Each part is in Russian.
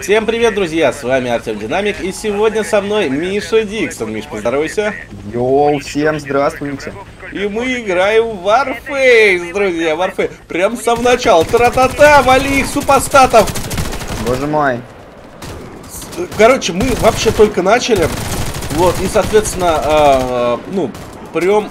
Всем привет, друзья! С вами Артем Динамик, и сегодня со мной Миша Диксон. Миш, поздоровайся. Йоу, всем здравствуйте. И мы играем в Warface, друзья, Warface. Прям с самого начала. Тра-та-та, вали их, супостатов! Боже мой. Короче, мы вообще только начали. Вот, и, соответственно, э, ну, прям...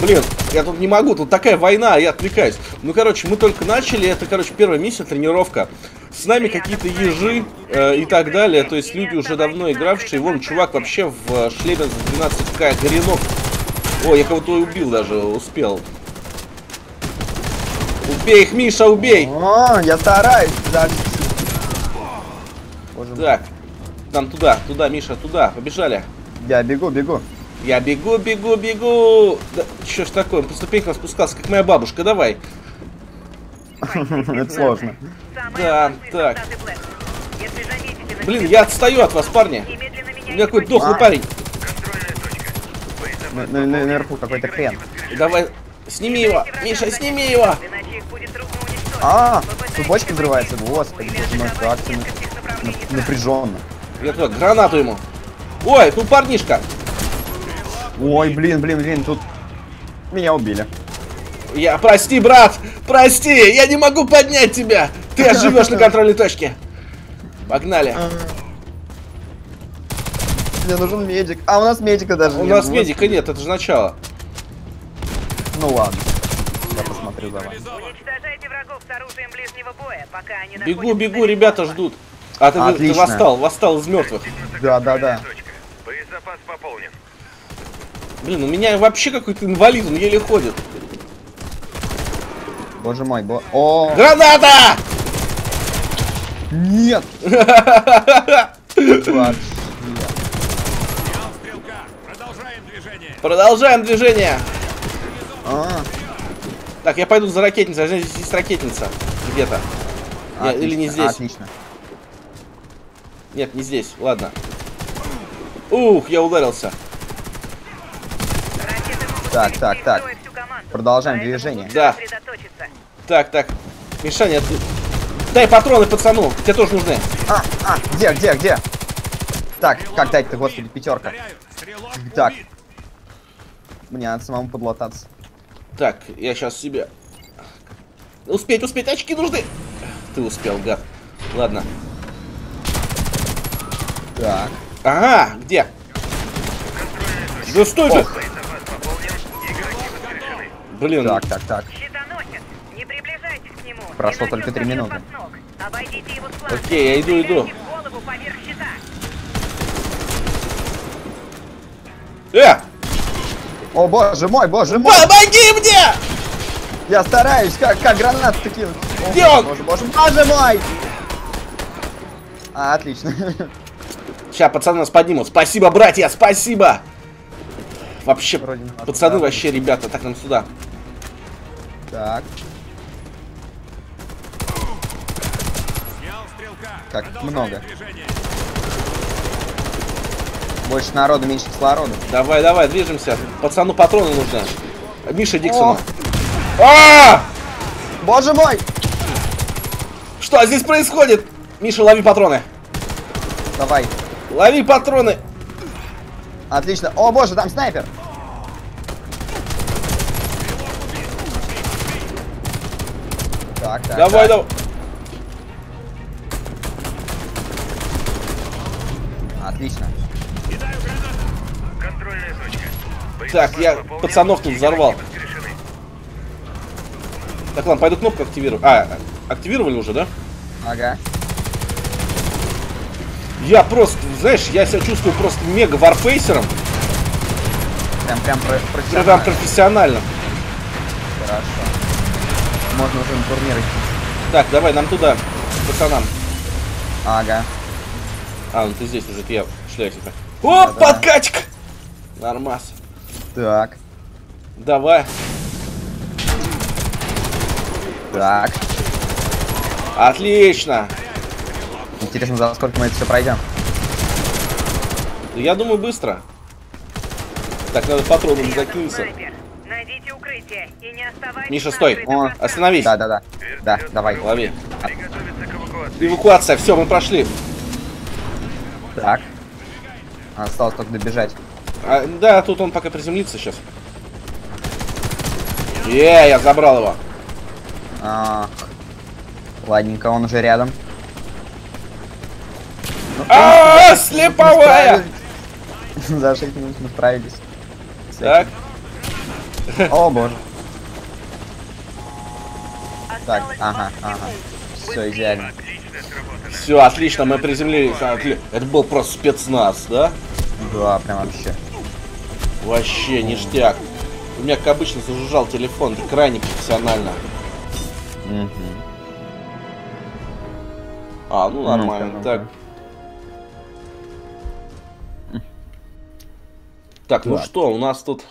Блин, я тут не могу, тут такая война, я отвлекаюсь. Ну, короче, мы только начали, это, короче, первая миссия, тренировка. С нами какие-то ежи э, и так далее, то есть люди уже давно игравшие. Вон, чувак вообще в шлеме за 12к, горенок. О, я кого-то убил даже, успел. Убей их, Миша, убей! О, я стараюсь. Да. Так, нам туда, туда, Миша, туда, побежали. Я бегу, бегу. Я бегу, бегу, бегу. Да, что ж такое, по ступенькам спускался, как моя бабушка, давай. Это сложно. Да, так. Блин, я отстаю от вас, парни. У меня какой-то дохлый парень. На- на- на- Наверху какой-то хрен. Давай, сними его. Миша, сними его. А, тут бочка взрывается. Господи, боже мой, как напряженно. Я туда гранату ему. Ой, тут парнишка. Ой, блин, блин, блин, тут меня убили. Я, прости, брат, прости, я не могу поднять тебя. Ты оживешь на контрольной точке. Погнали. Мне нужен медик. А у нас медика даже У нет. нас Вот. медика нет, это же начало. Ну ладно. Я посмотрю за вами. Уничтожайте врагов с оружием ближнего боя, пока они Бегу, бегу, ребята ждут. А ты, ты Отлично. восстал, восстал из мертвых. Да, да, да. Боезапас пополнен. Блин, у меня вообще какой-то инвалид, он еле ходит. Боже мой, бо... О, Граната! нет! Продолжаем движение. А, Так, я пойду за ракетницей. Здесь есть ракетница. Где-то. Или не здесь. Отлично. Нет, не здесь. Ладно. Ух, я ударился. Так, так, так. Продолжаем движение. Да. Так, так. Мишаня, ты... дай патроны пацану. Тебе тоже нужны. А, а, где, где, где? Так, как дать-то, господи, пятерка. Так. Мне надо самому подлататься. Так, я сейчас себе... Успеть, успеть, очки нужны. Ты успел, гад. Ладно. Так. Ага, где? Да стой воскрешены. Блин, Так, так, так. Щитоносец, не приближайтесь к нему. Прошло только три минуты. Окей, я иду, иду. Э! О, боже мой, боже мой! Помоги мне! Я стараюсь, как, как гранату кинуть. О, Где он? Боже, боже, боже мой! А, отлично. Сейчас пацаны нас поднимут. Спасибо, братья, спасибо! Вообще, Вроде пацаны, вообще, ребята, так нам сюда. Так. Как много. Больше народу, меньше кислорода. Давай, давай, движемся. Пацану патроны нужны. Миша Диксону. О! А! Боже мой! Что здесь происходит? Миша, лови патроны. Давай. Лови патроны. Отлично. О, боже, там снайпер. Так, так. давай, так. давай. Отлично. Так, я пацанов тут взорвал. Так, ладно, пойду кнопку активирую. А, активировали уже, да? Ага. Я просто, знаешь, я себя чувствую просто мега варфейсером. Прям, прям про Прям профессионально. профессионально. Хорошо. Можно уже на турнир идти. Так, давай, нам туда, пацанам. Ага. А, ну ты здесь уже, я шляюсь тебя. О, Да-да. подкачка! Нормас. Так. Давай. Так. Отлично. Интересно, за сколько мы это все пройдем. Я думаю, быстро. Так, надо патроном закинуться. Миша, стой. О, Остановись. Да, да, да. Да, давай. Лови. Эвакуация, все, мы прошли. Так. Осталось только добежать. А, да, тут он пока приземлится сейчас. Е, я забрал его. А, ладненько, он уже рядом. А, слеповая! За 6 минут мы справились. Так. О боже. Так, ага, 20 ага. Все идеально. Все, отлично, мы приземлились. Отли- Это был просто спецназ, да? Да, прям вообще. Вообще ништяк. У меня, как обычно, зажужжал телефон, это крайне профессионально. А, ну нормально. Ну-ка, так. Так, ну что, у нас тут...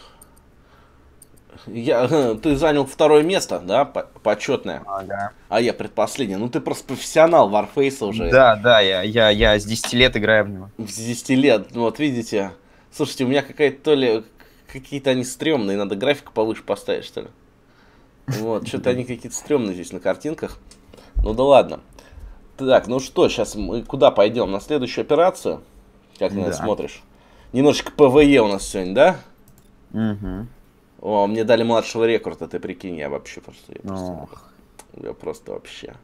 Я, ты занял второе место, да, по- почетное, Ага. а я предпоследний. Ну ты просто профессионал Warface уже. Да, да, я, я, я с 10 лет играю в него. С 10 лет, ну вот видите. Слушайте, у меня какая-то то ли... Какие-то они стрёмные, надо графику повыше поставить, что ли. Вот, что-то они какие-то стрёмные здесь на картинках. Ну да ладно. Так, ну что, сейчас мы куда пойдем? На следующую операцию? Как ты на это Да. смотришь? Немножечко PvE у нас сегодня, да? Угу. О, мне дали младшего рекрута, ты прикинь, я вообще просто... Я просто, я просто вообще...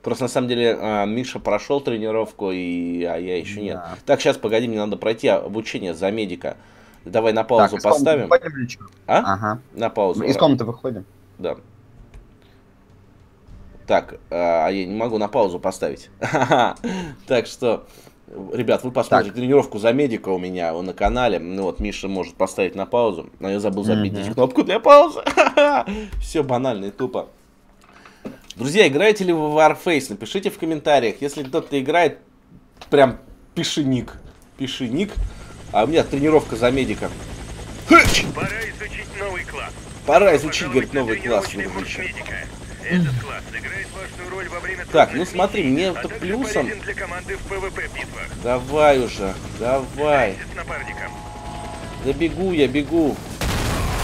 Просто на самом деле а, Миша прошел тренировку, и, а я еще нет. Да. Так, сейчас, погоди, мне надо пройти обучение за медика. Давай на паузу Так, поставим. выходим или чё? А? Ага. На паузу. Из комнаты выходим. Да. Так, а я не могу на паузу поставить. Так что, ребят, вы посмотрите Так. тренировку за медика у меня на канале. Ну вот, Миша может поставить на паузу. Но я забыл забить здесь кнопку для паузы. Все банально и тупо. Друзья, играете ли вы в Warface? Напишите в комментариях. Если кто-то играет, прям пиши ник. Пиши ник. А у меня тренировка за медика. Пора изучить новый класс. Пора изучить, говорит, новый класс. медика. Этот класс играет важную роль во время Так, ну смотри, мне а так также плюсом-. Давай уже, давай. С напарником. Да бегу я, бегу.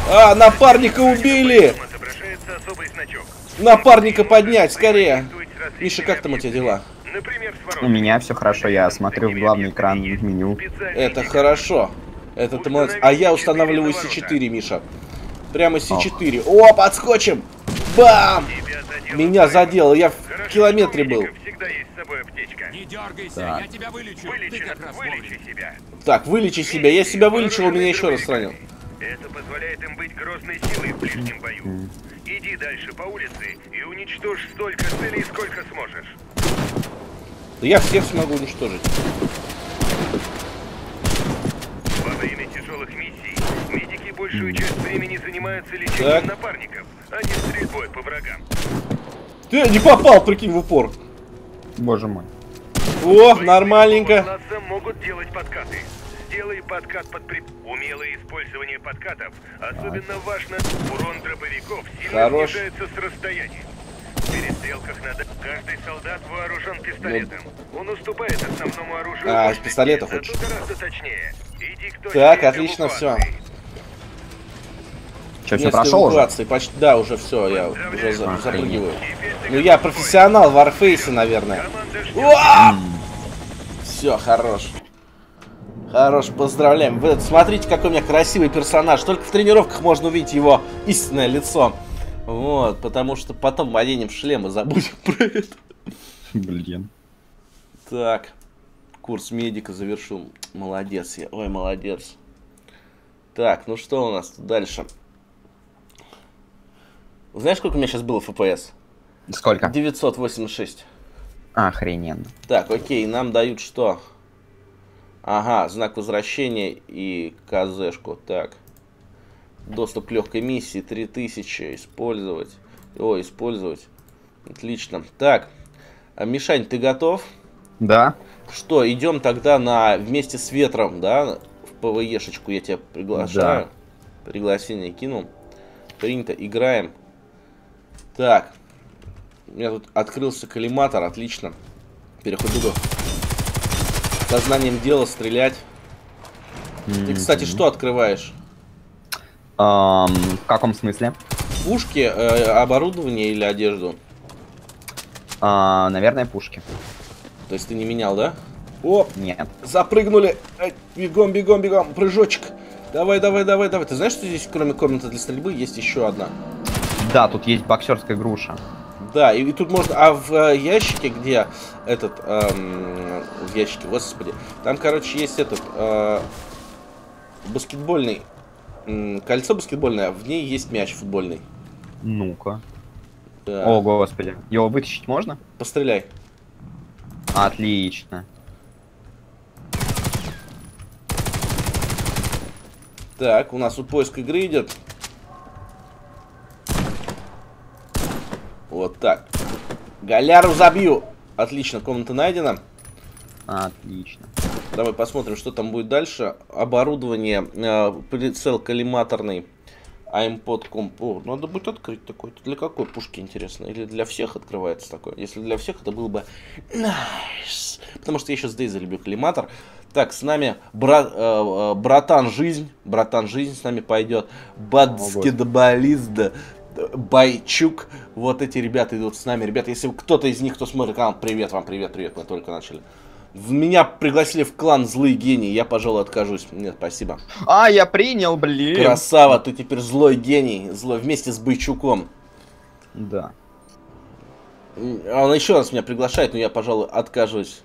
А, напарника убили! Напарника поднять, скорее. Миша, как там у тебя дела? У меня все хорошо, я смотрю в главный экран в меню. Это хорошо. Это ты молодец. А я устанавливаю C4, Миша. Прямо Ох. C4. О, подскочим! Бам! Меня задело, я в Хорошо, километре был. медиков всегда есть с собой аптечка. Не дергайся, Так. я тебя вылечу. Ты Вылечи, как раз вылечи себя. Так, вылечи себя. Я себя вылечил, он меня еще раз ранил. Это позволяет им быть грозной силой в ближнем бою. Иди дальше по улице и уничтожь столько целей, сколько сможешь. Да я всех смогу уничтожить. Во время тяжелых миссий медики большую часть времени занимаются Так. лечением напарников, а не стрельбой по врагам. Ты не попал, прикинь, в упор. Боже мой. О, нормальненько. Могут делать подкаты. Сделай подкат под при... Умелое использование подкатов особенно важно. Урон дробовиков сильно Хорош. снижается с расстояния. В перестрелках надо... Каждый солдат вооружен пистолетом. Он уступает основному оружию. А, с пистолета зато хочешь? Так, отлично, эвакуации. Че, все прошел уже? почти- Да, уже все, я уже за- запрыгиваю. Ну я профессионал в Warface, наверное. Все, хорош. Хорош, поздравляем. Вы смотрите, какой у меня красивый персонаж. Только в тренировках можно увидеть его истинное лицо. Вот, потому что потом оденем шлем и забудем про это. Блин. Так, курс медика завершил. Молодец я. Ой, молодец. Так, ну что у нас тут дальше? Знаешь, сколько у меня сейчас было FPS? Сколько? 986. Охрененно. Так, окей, нам дают что? Ага, знак возвращения и КЗшку. Так. Доступ к легкой миссии 3000. Использовать. О, использовать. Отлично. Так. А, Мишань, ты готов? Да? Что, идем тогда на вместе с ветром, да? В ПВЕшечку я тебя приглашаю. Пригласение кинул. Принято, играем. Так. У меня тут открылся коллиматор, отлично. Переходу сознанием дела стрелять. Ты, кстати, что открываешь? Ам, в каком смысле? Пушки, э, оборудование или одежду? А, наверное, пушки. То есть ты не менял, да? О, Нет. запрыгнули. Ай, бегом, бегом, бегом. Прыжочек. Давай, давай, давай, давай. Ты знаешь, что здесь, кроме комнаты для стрельбы, есть еще одна? Да, тут есть боксерская груша. Да, и, и тут можно... А в э, ящике, где этот... эм, в ящике, господи. Там, короче, есть этот... э, баскетбольный... м, кольцо баскетбольное, а в ней есть мяч футбольный. Ну-ка. Да. О, господи. Его вытащить можно? Постреляй. Отлично. Так, у нас тут поиск игры идет. Вот так. Галяру забью. Отлично, комната найдена. Отлично. Давай посмотрим, что там будет дальше. Оборудование, э, прицел коллиматорный. Аймпод комп. О, надо будет открыть такой. Это для какой пушки, интересно? Или для всех открывается такой? Если для всех, это было бы nice. Потому что я сейчас Дейзи люблю коллиматор. Так, с нами бра- э, э, братан Жизнь. Братан Жизнь с нами пойдет. Баскетболист. Байчук. Вот эти ребята идут с нами. Ребята, если кто-то из них, кто смотрит канал, привет вам, привет, привет, мы только начали. Меня пригласили в клан Злые Гении, я, пожалуй, откажусь. Нет, спасибо. А, я принял, блин. Красава, ты теперь злой гений, злой, вместе с Бойчуком. Да. А он еще раз меня приглашает, но я, пожалуй, откажусь.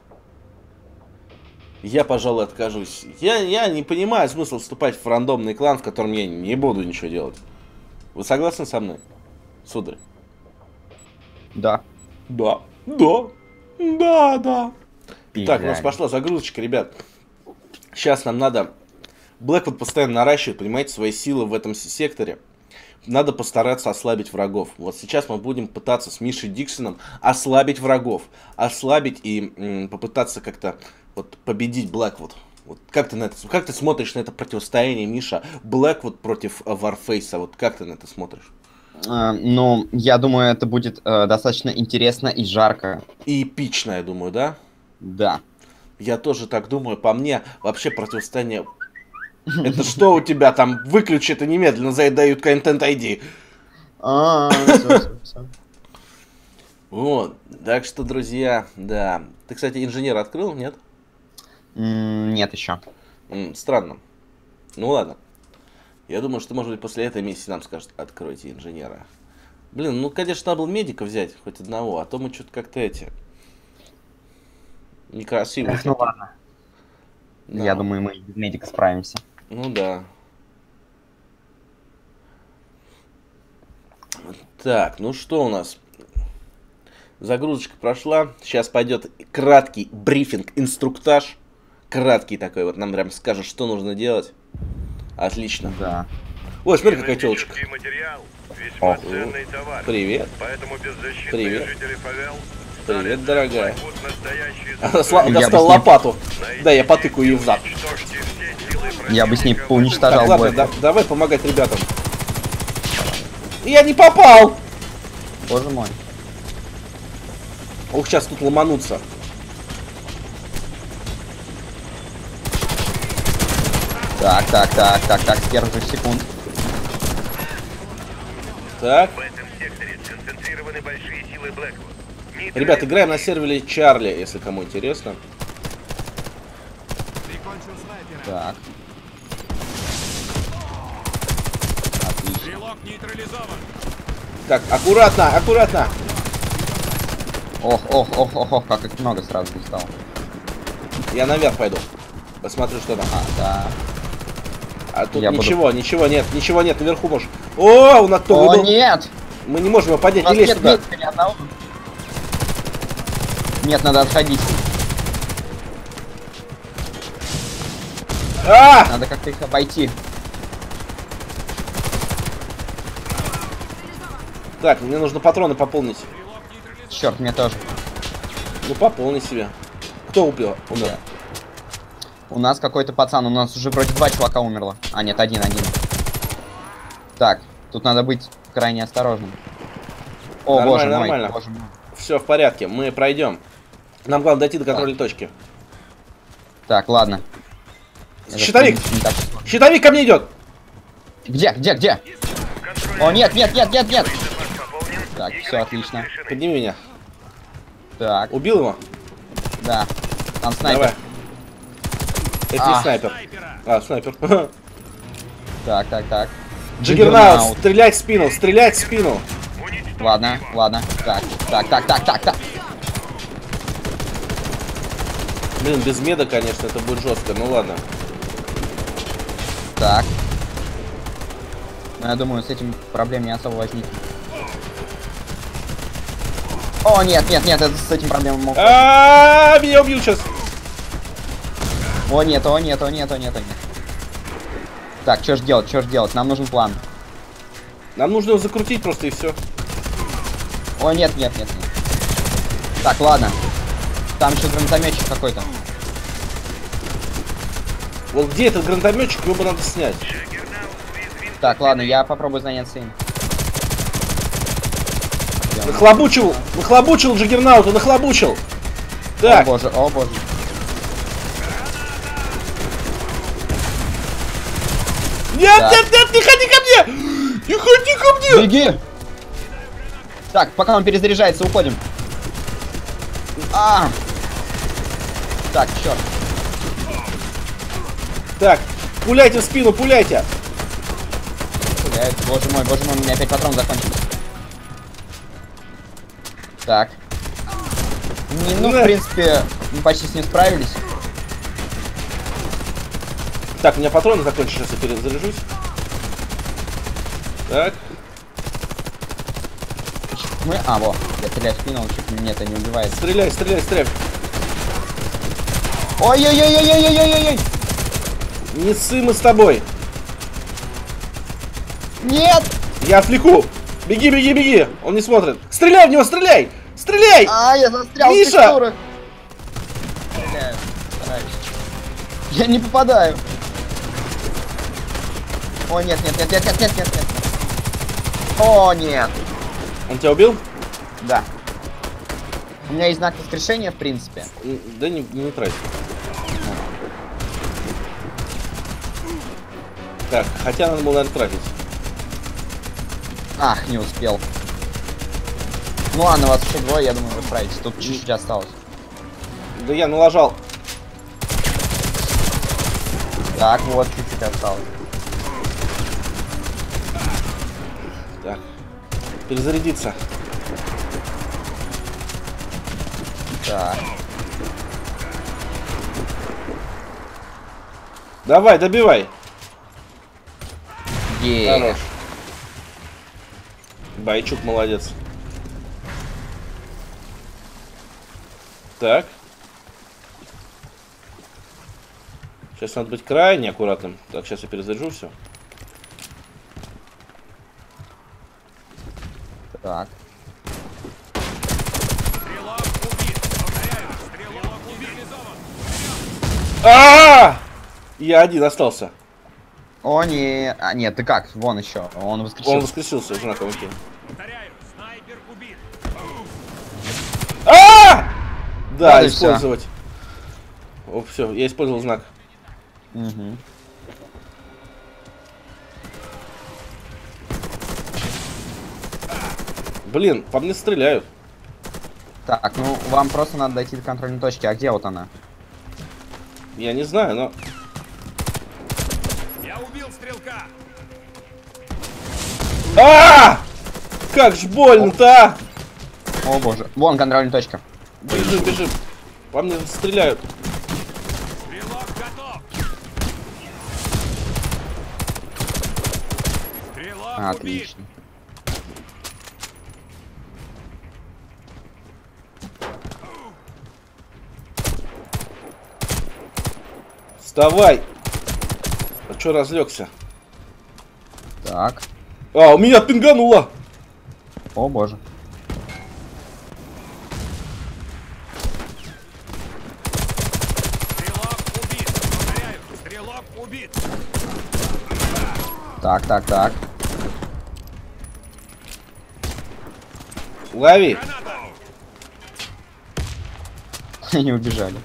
Я, пожалуй, откажусь. Я, я не понимаю смысл вступать в рандомный клан, в котором я не буду ничего делать. Вы согласны со мной, сударь? Да. Да. Да. Да, да. Так, у нас пошла загрузочка, ребят. Сейчас нам надо... Блэквуд постоянно наращивает, понимаете, свои силы в этом секторе. Надо постараться ослабить врагов. Вот сейчас мы будем пытаться с Мишей Диксоном ослабить врагов. Ослабить и м, попытаться как-то вот победить Блэквуд. Вот как ты на это, как ты смотришь на это противостояние, Миша, Блэквуд против э, Варфейса? Вот как ты на это смотришь? А, ну, я думаю, это будет э, достаточно интересно и жарко. И эпично, я думаю, да? Да. Я тоже так думаю. По мне, вообще противостояние... Это что у тебя там? Выключи это немедленно, задают контент ID. А. Вот. Так что, друзья, да. Ты, кстати, инженер открыл, нет? Нет еще. Странно. Ну ладно. Я думаю, что, может быть, после этой миссии нам скажут, откройте инженера. Блин, ну, конечно, надо было медика взять, хоть одного, а то мы что-то как-то эти... Некрасиво. Эх, ну ладно. Да. Я думаю, мы без медика справимся. Ну да. Так, ну что у нас? Загрузочка прошла. Сейчас пойдет краткий брифинг, инструктаж. Краткий такой вот. Нам прям скажут, что нужно делать. Отлично. Да. Ой, смотри, какая телочка. О. ценный товар. Привет. Поэтому Привет. Привет, дорогая. Она сла- бы достала лопату. Да, я потыкаю ей в зад. Я бы с ней поуничтожал Так, ладно, да- давай помогать ребятам. Я не попал! Боже мой. Ух, сейчас тут ломанутся. Так, так, так, так, так, с первых же секунд. Так. В этом секторе сконцентрированы большие силы Блэквуд. Нейтрализуйте Ребят, играем на сервере Чарли, если кому интересно. Так. Отлично. Так, аккуратно, аккуратно. Ох, ох, ох, ох, ох, как их много сразу не стало. Я наверх пойду. Посмотрю, что там. А, да. А тут Я буду- ничего, ничего нет, ничего нет, наверху можешь. О, у нас кто О, выбыл? нет! Мы не можем его поднять, не лезь нет ни одного. Нет, надо отходить. А! Надо как-то их обойти. Так, мне нужно патроны пополнить. Черт, мне тоже. Ну, пополни себе. Кто убил? Умер. Да. У нас какой-то пацан, у нас уже вроде два чувака умерло. А, нет, один, один. Так, тут надо быть крайне осторожным. О, Нормально, боже мой, нормально. боже мой. Все в порядке, мы пройдем. Нам главное дойти до контрольной точки. Так, ладно. Щитовик! Щитовик ко мне идет! Где, где, где? О, нет, нет, нет, нет, нет! Так, всё отлично. Подними меня. Так, Убил его? Да. Там снайпер. Давай. Это не А. снайпер. А, снайпер. Так, так, так. Джиггернаут, стрелять в спину, стрелять в спину. Ладно, ладно. Так, так, так, так, так, так. Блин, без меда, конечно, это будет жестко, ну ладно. Так. Ну, я думаю, с этим проблем не особо возникнет. О, нет, нет, нет, это с этим проблем могут... А, меня убьют сейчас. О, нет, о, нет, о, нет, о, нет, о, нет. Так, что ж делать, что ж делать? Нам нужен план. Нам нужно его закрутить просто и все. О, нет, нет, нет, нет. Так, ладно. Там еще гранатометчик какой-то. Вот где этот гранатометчик, его бы надо снять. Так, ладно, я попробую заняться им. Нахлобучил, нахлобучил Джиггернаута, нахлобучил. О Так, боже, о боже. Нет, Так. нет, нет, не ходи ко мне! Не ходи ко мне! Беги! Так, пока он перезаряжается, уходим. А! Так, черт. Так, пуляйте в спину, пуляйте. Блядь, боже мой, боже мой, у меня опять патрон закончился. Так. Не, ну, Да. в принципе, мы почти с ним справились. Так, у меня патроны закончились, сейчас я перезаряжусь. Так, Мы... А, во, я стреляю в спину, он чуть меня это не убивает. стреляй, стреляй, стреляй. Ой-ой-ой-ой-ой-ой-ой-ой! Не ссы мы с тобой. Нет! Я отвлеку. Беги, беги, беги. Он не смотрит. Стреляй в него, стреляй! Стреляй! А, я застрял Миша! в текстурах. Стараюсь. Я не попадаю. О, нет, нет, нет, нет, нет, нет, нет, нет. О, нет. Он тебя убил? Да. У меня есть знак воскрешения, в принципе. Да не, не трать. Так, хотя надо было, наверное, тратить. Ах, не успел. Ну ладно, вас еще двое, я думаю, вы справитесь. Тут чуть-чуть осталось. Да я налажал. Так, вот чуть-чуть осталось. Так. Перезарядиться. Так. Давай, добивай. Е. Хорош. Байчук молодец. Так. Сейчас надо быть крайне аккуратным. Так, сейчас я перезаряжу все. Так. А! Я один остался. О, не. А, нет, ты как? Вон еще. Он воскресил. Он воскресился, жена кому-то. Повторяю, снайпер убит. А! Да, использовать. О, все, я использовал знак. Мгм. Блин, по мне стреляют. Так, ну вам просто надо дойти до контрольной точки. А где вот она? Я не знаю, но... Я убил стрелка. А! Как ж больно-то, а! О боже. Вон контрольная точка. Бежим, бежим. По мне стреляют. Стрелок готов. Стрелок убит. Отлично. Вставай! А чё разлегся? Так. А, у меня пингануло! О боже. Стрелок убит. Повторяю, стрелок убит. Так, так, так. Лови! Они убежали.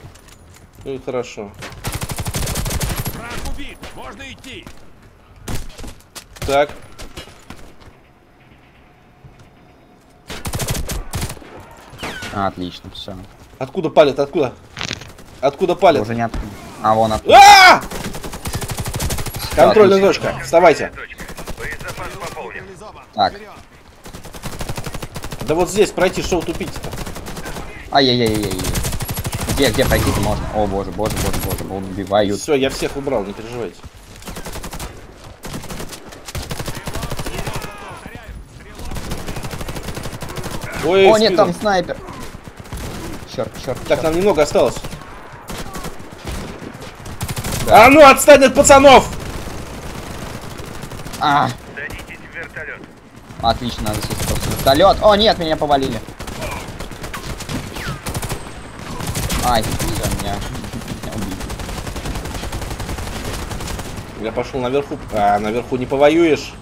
Ну и хорошо. Можно идти. Так. Отлично, все. Откуда палят? Откуда? Откуда палят? Уже не откуда. А, вон откуда. А! Контрольная отлично. точка. Вставайте. Точка. Пополнен. Так. Да вот здесь пройти, что тупить-то? Ай-яй-яй-яй. Где, где пройти-то можно? О, боже, боже, боже, боже, убивают. Все, я всех убрал, не переживайте. Ой, О, нет, там снайпер. Черт, черт, Так, нам немного осталось. А ну, отстань от пацанов! А, отлично, надо сесть просто вертолет. О, нет, меня повалили. Ай, все, меня убили. Я пошел наверху. А, наверху не повоюешь.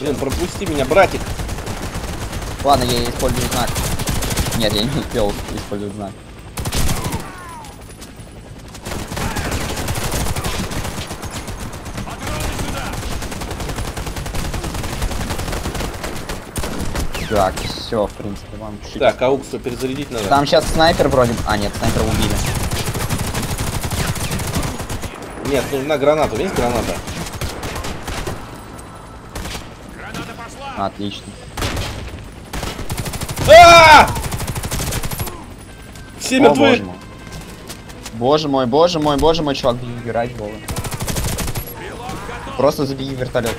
Блин, пропусти меня, братик. Ладно, я использую знак. Нет, я не успел использовать знак. Так, все, в принципе, вам. Так, ауксу перезарядить надо. Там сейчас снайпер вроде. А, нет, снайпера убили. Нет, нужна граната. Есть граната? Отлично. А! Все О, мертвы. боже мой. Боже мой, боже мой, боже мой, чувак, беги играть, Вова. Просто забеги вертолет.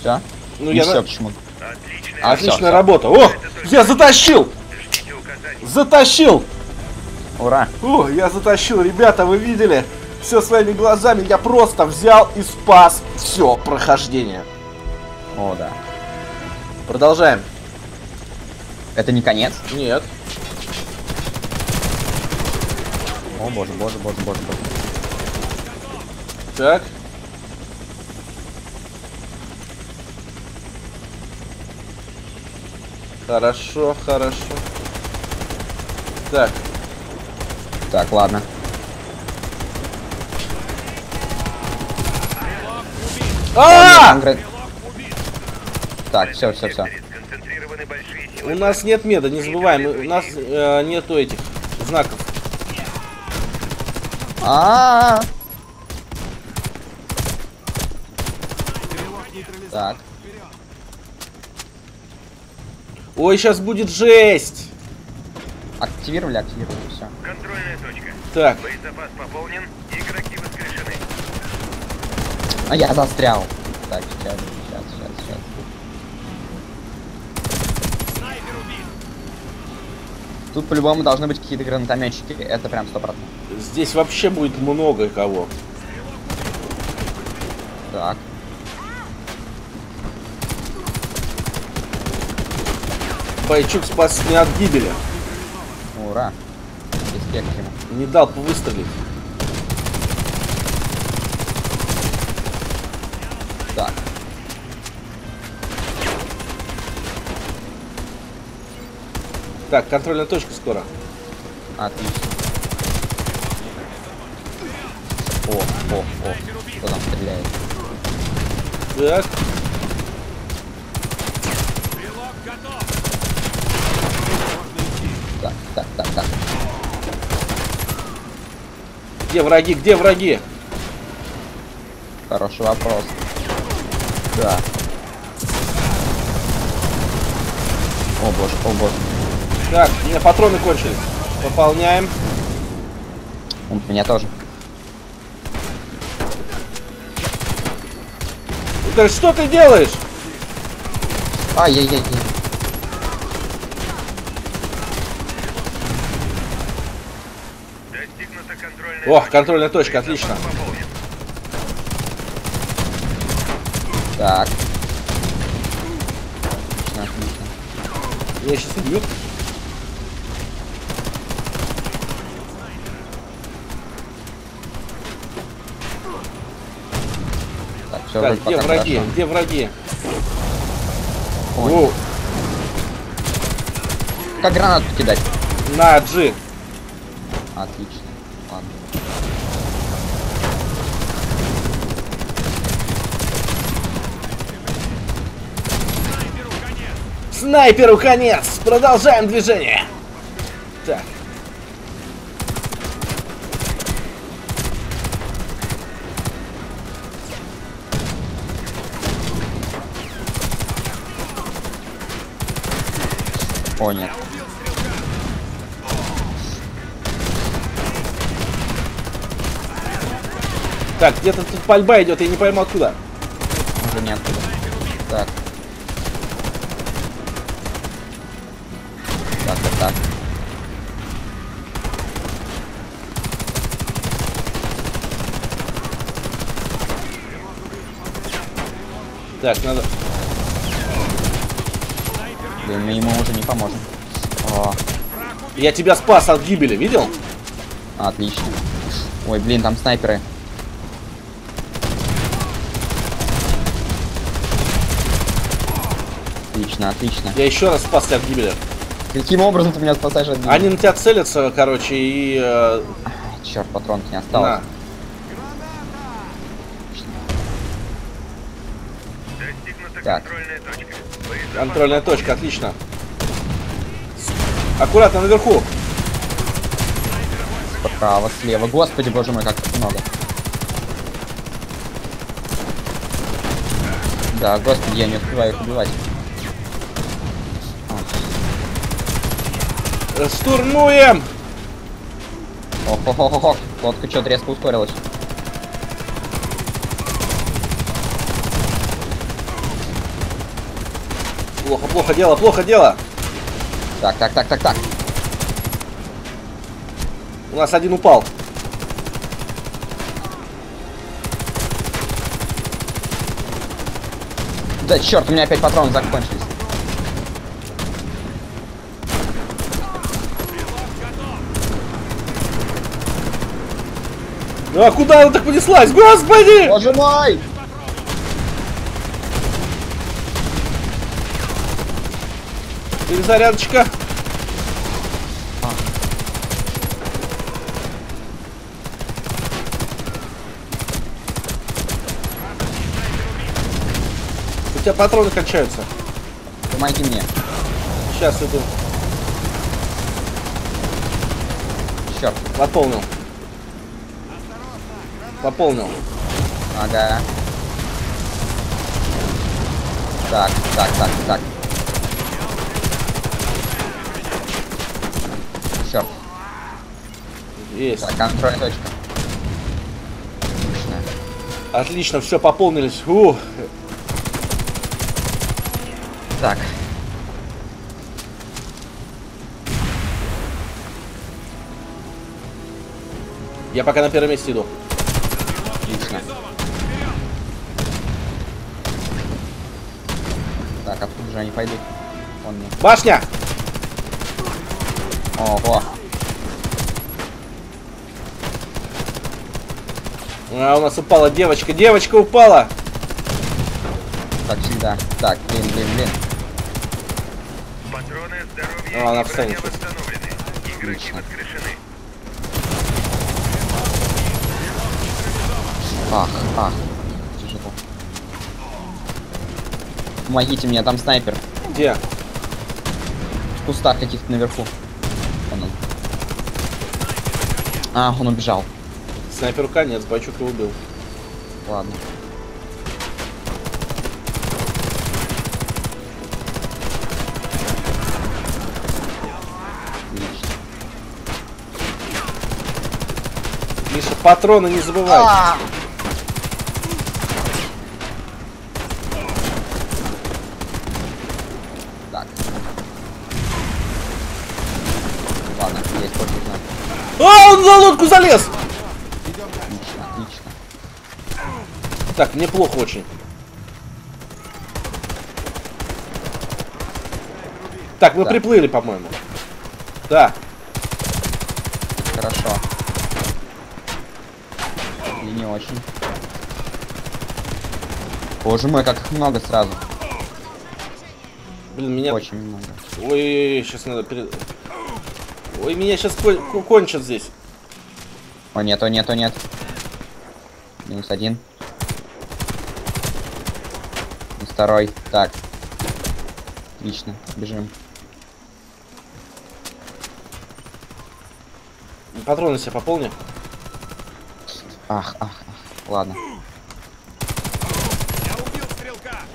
Все? Ну, я все на- почему-то. Отличная А, Отличная всё. работа. О, я затащил! Затащил! Ура! О, я затащил, ребята, вы видели? Все своими глазами я просто взял и спас все прохождение. О, да. Продолжаем. Это не конец? Нет. О, боже, боже, боже, боже, боже. Так. Хорошо, хорошо. Так, Так, ладно. А! Так, все, все, все. У нас нет меда, не забываем. У нас э, нету этих знаков. А. Так. Ой, сейчас будет жесть. Активировали, активировали, все. Контрольная точка. Так, Боезапас пополнен. Игроки воскрешены. А я застрял. Так, сейчас, сейчас, сейчас, сейчас. Тут по-любому должны быть какие-то гранатометчики. Это прям сто процентов. здесь вообще будет много кого. Так. Бойчук спас меня от гибели. Ура. Респект ему. Не дал выстрелить. Так. Так, контрольная точка скоро. Отлично. О, о, о. Кто там стреляет? Так, так, так, так. Где враги? Где враги? Хороший вопрос. Да. О боже, о боже. Так, у меня патроны кончились. Пополняем. У меня тоже. Да что ты делаешь? Ай-яй-яй. Достигнута контрольная О, контрольная точка, отлично. Так. Отлично, отлично. Меня сейчас убьют. Так, все Так, где враги? Где враги? Ой. О, Как гранату кидать? на, Джи. Отлично. Ладно. Снайперу конец! Продолжаем движение! Так. О, нет. Так, где-то тут пальба идет, я не пойму откуда. Уже нет. Так. Так, так, так. Так, надо... Блин, мы ему уже не поможем. О, Я тебя спас от гибели, видел? отлично. Ой, блин, там снайперы. Отлично, отлично. Я еще раз спас тебя от гибели. Каким образом ты меня спасаешь от гибели? Они на тебя целятся, короче, и... э, Черт, патронки не осталось. на. Так. контрольная точка. Боезапас Контрольная точка, отлично. Аккуратно наверху. Справа, слева. Господи, боже мой, как много. Да, господи, я не успеваю их убивать. Штурмуем! Ох-ох-ох-ох. Лодка что-то резко ускорилась. Плохо, плохо дело, плохо дело. Так, так, так, так, так. У нас один упал. Да черт, у меня опять патроны закончились. Ну а куда она так понеслась? Господи! Боже мой! Перезарядочка. У тебя патроны кончаются. Помоги мне. Сейчас иду. Черт. Пополнил. Пополнил. Ага. Так, так, так, так. Черт. Есть. Так, контроль точка. Отлично. Отлично, все пополнились. Ух. Так. Я пока на первом месте иду. Отлично. Так, откуда же они пойдут? Он мне. Башня! Ого. А, у нас упала девочка. Девочка упала! Так, всегда. Так, блин, блин, блин. Патроны, здоровье Ну, она встанет восстановлены. Игроки воскрешены. Ах, ах. Тяжело. Помогите мне, там снайпер. Где? В кустах каких-то наверху. Вон он. А, он убежал. Снайперу конец, его убил. Ладно. Миша, патроны не забывай. Я использую знак. А, он за лодку залез! Отлично, отлично. Так, мне плохо очень. Так, мы Да. приплыли, по-моему. Да. Хорошо. Или не очень. Боже мой, как их много сразу. Блин, меня... Очень много. Ой, сейчас надо перед... Ой, меня сейчас кончат здесь. О нет, о нет, о нет. Минус один. Минус второй. Так. Отлично, бежим. Патроны себе пополни. Ах, ах, ах. Ладно.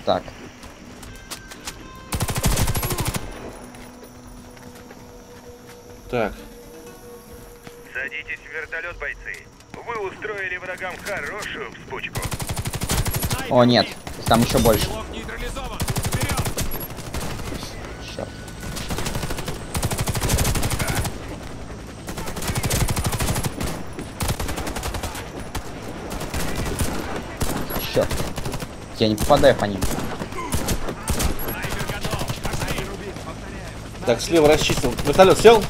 Так, Так. Садитесь в вертолет, бойцы. Вы устроили врагам хорошую вспучку. о нет, там еще больше. Черт. Черт. Я не попадаю по ним. Так, слева расчистил. Вертолет сел?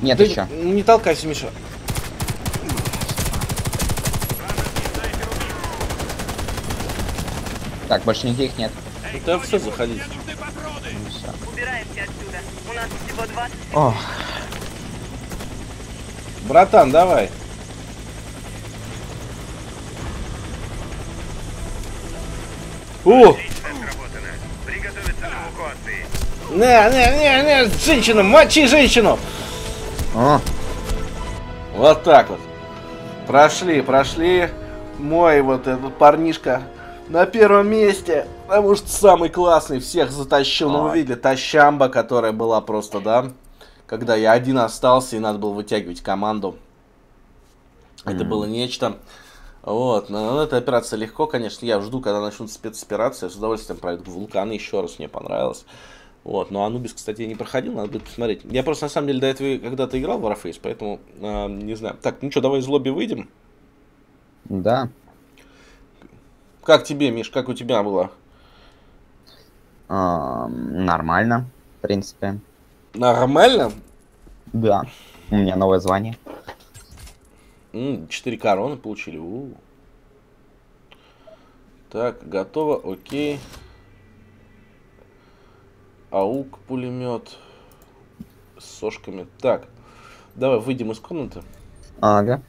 Нет Ты еще. не толкайся, Миша. Так, больше никаких нет. Да все, заходите. Ну. Убираемся отсюда. У нас всего 20 Ох, Братан, давай. О! Отлично сработано. Приготовиться к эвакуации. Не, не, не, не, женщина, мочи женщину! О, Вот так вот. Прошли, прошли. Мой вот этот парнишка на первом месте. Потому что самый классный всех затащил. Ну, вы Ой. видели, та щамба, которая была просто, да? Когда я один остался и надо было вытягивать команду. Это было нечто. Вот, но эта операция легко, конечно. Я жду, когда начнут спецоперации. Я с удовольствием пройду вулканы еще раз, мне понравилось. Вот, но Анубис, кстати, я не проходил, надо будет посмотреть. Я просто, на самом деле, до этого когда-то играл в Warface, поэтому, а, не знаю. Так, ну что, давай из лобби выйдем. да. Как тебе, Миш, как у тебя было? Ам, нормально, в принципе. Нормально? Да. У меня новое звание. Четыре короны получили. у. Так, готово, окей. Аук, пулемет. С сошками. Так, давай выйдем из комнаты. Ага.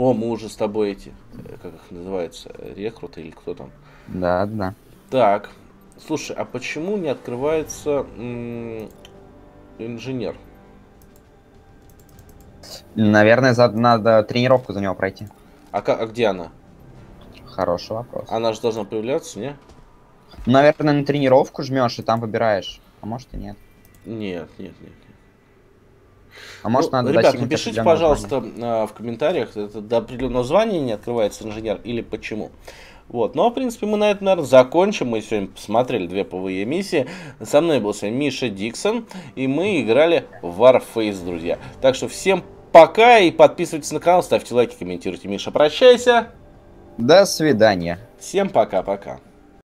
О, мы уже с тобой эти, э, как их называется, рекруты или кто там. Да, да. Так, слушай, а почему не открывается инженер? Наверное, за- надо тренировку за него пройти. А, а где она? Хороший вопрос. Она же должна появляться, не? Наверное, на тренировку жмешь и там выбираешь. А может и нет. Нет, нет, нет. А может Ну, надо ребят, напишите, пожалуйста, а, в комментариях, это до определенного звания не открывается инженер или почему. Вот, ну а в принципе мы на этом, наверное, закончим. Мы сегодня посмотрели две PvE миссии. Со мной был сегодня Миша Диксон, и мы играли в Warface, друзья. Так что всем пока и подписывайтесь на канал, ставьте лайки, комментируйте. Миша, прощайся. До свидания. Всем пока-пока.